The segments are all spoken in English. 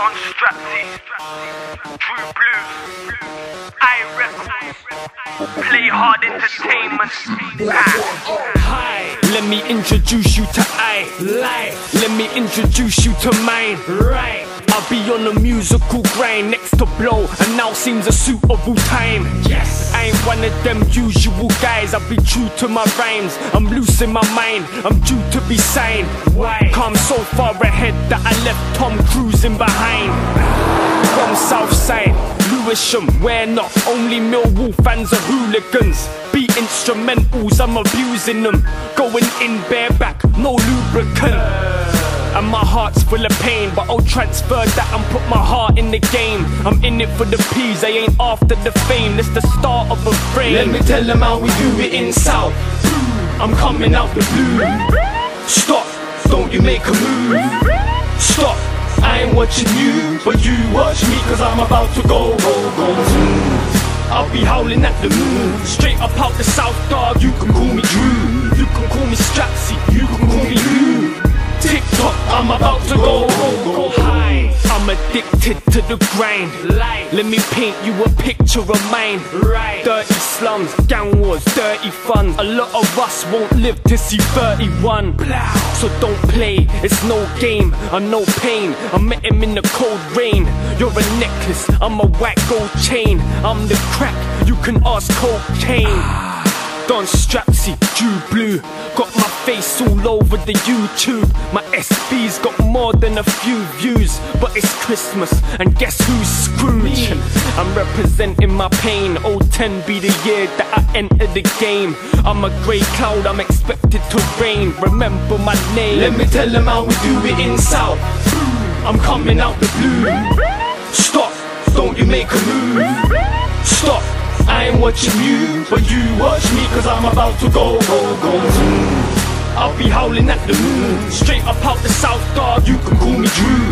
Don Strapzy, Dru Blu, I Records, Play Hard Entertainment. Hi, let me introduce you to I. Life. Let me introduce you to mine. Right. I'll be on a musical grind next to blow, and now seems a suitable time. Yes. I ain't one of them usual guys. I'll be true to my rhymes. I'm loose in my mind. I'm due to be sane. Why? Come so far ahead that I left Tom cruising behind. From Southside, Lewisham, where not only Millwall fans are hooligans. Beat instrumentals, I'm abusing them. Going in bareback, no lubricant. And my heart's full of pain, but I'll transfer that and put my heart in the game. I'm in it for the peas, they ain't after the fame. It's the start of a frame. Let me tell them how we do it in South. I'm coming out the blue. Stop, don't you make a move. Stop, I ain't watching you, but you watch me, cause I'm about to go, go, go. I'll be howling at the moon. Straight up out the south dog, I'm about to go, go, go. High. I'm addicted to the grind. Let me paint you a picture of mine. Right. Dirty slums, gang wars, dirty fun. A lot of us won't live to see 31. So don't play, it's no game, I'm no pain. I met him in the cold rain. You're a necklace, I'm a white gold chain. I'm the crack, you can ask cocaine. Ah. Don Strapzy, Dru Blu. Got my face all over the YouTube. My SB's got more than a few views. But it's Christmas, and guess who's Scrooge? I'm representing my pain. 010 be the year that I entered the game. I'm a grey cloud, I'm expected to rain. Remember my name. Let me tell them how we do it in South. I'm coming out the blue. Stop, don't you make a move. Stop, I ain't watching you, but you watch me, cause I'm about to go, go, go. I'll be howling at the moon. Straight up out the south dog. You can call me Dru.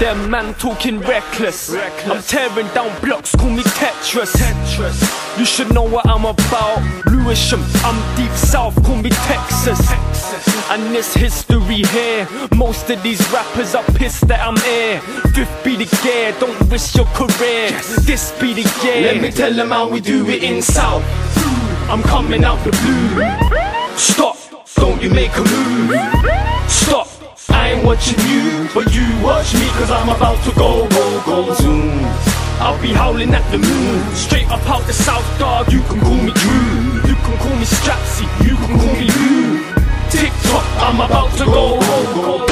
Them man talking reckless. I'm tearing down blocks, call me Tetris. Tetris. You should know what I'm about. Lewisham, I'm deep south, call me Texas. Texas. And this history here. Most of these rappers are pissed that I'm here. Fifth be the gear, don't risk your career. This be the year. Let me tell them how we do it in South. I'm coming out the blue. Stop, don't you make a move. Stop, watching you, but you watch me, cause I'm about to go, go, go, zoom. I'll be howling at the moon. Straight up out the south dog. You can call me Dru. You can call me Strapzy. You can call me Lou. TikTok, I'm about to go, go,